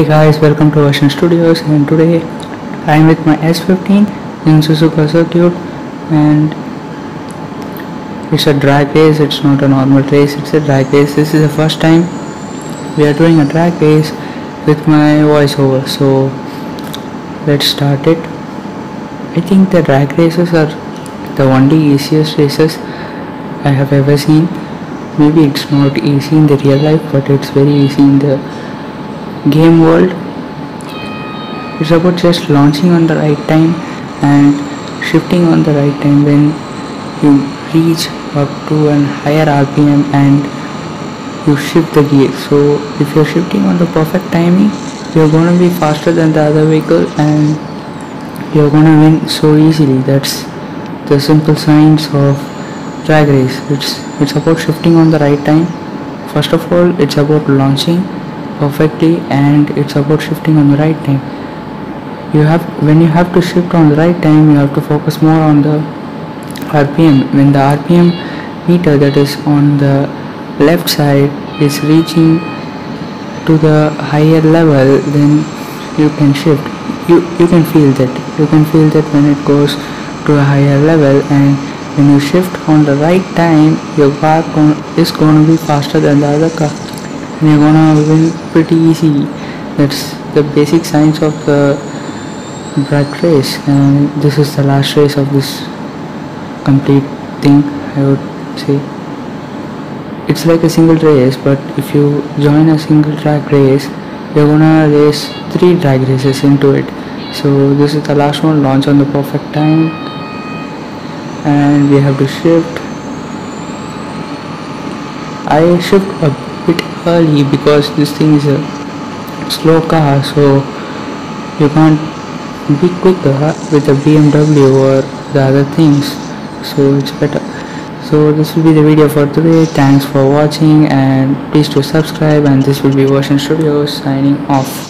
Hey guys, welcome to Version Studios and today I am with my S15 in Suzuka Circuit and it's a drag race, it's not a normal race, it's a drag race. This is the first time we are doing a drag race with my voiceover so let's start it. I think the drag races are the only easiest races I have ever seen. Maybe it's not easy in the real life but it's very easy in the game world. It's about just launching on the right time and shifting on the right time when you reach up to an higher rpm and you shift the gear. So if you're shifting on the perfect timing you're gonna be faster than the other vehicle and you're gonna win so easily. That's the simple science of drag race. It's it's about shifting on the right time. First of all it's about launching perfectly and it's about shifting on the right time. You have when you have to shift on the right time you have to focus more on the rpm when the rpm meter that is on the left side is reaching to the higher level then you can shift. You you can feel that. You can feel that when it goes to a higher level and when you shift on the right time your car is going to be faster than the other car and you're gonna win pretty easy. That's the basic science of the drag race and this is the last race of this complete thing I would say. It's like a single race but if you join a single drag race you're gonna race three drag races into it. So this is the last one launch on the perfect time. And we have to shift. I shift a bit early because this thing is a slow car so you can't be quicker uh, with the BMW or the other things. So it's better. So this will be the video for today. Thanks for watching and please do subscribe and this will be Version Studios signing off